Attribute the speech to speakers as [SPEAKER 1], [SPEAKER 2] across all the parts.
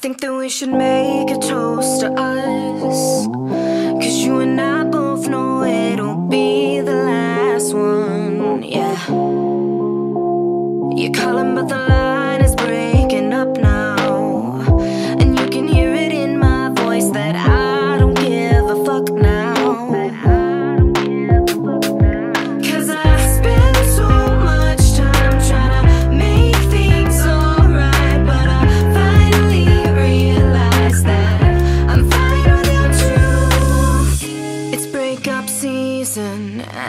[SPEAKER 1] think that we should make a toast to us. Cause you and I both know it'll be the last one, yeah. You're calling, but the last.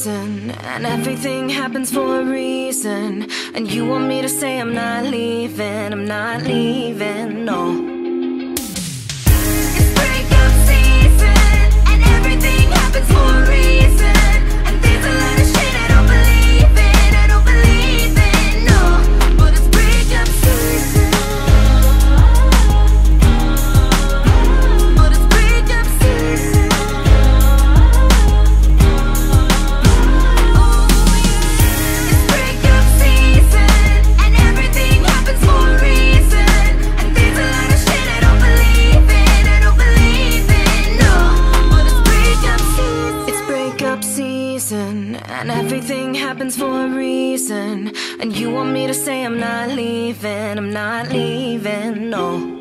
[SPEAKER 1] season And everything happens for a reason. And you want me to say I'm not leaving I'm not leaving, no. season And everything happens for a reason. And you want me to say I'm not leaving I'm not leaving, no.